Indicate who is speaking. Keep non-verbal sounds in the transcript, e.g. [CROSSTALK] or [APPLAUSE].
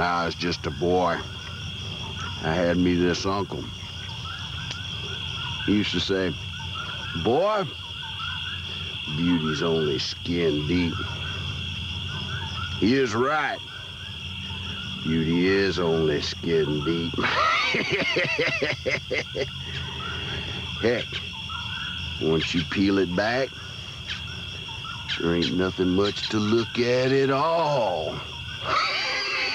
Speaker 1: I was just a boy, I had me this uncle. He used to say, Boy, beauty's only skin deep. He is right. Beauty is only skin deep. [LAUGHS] Heck, once you peel it back, there ain't nothing much to look at at all.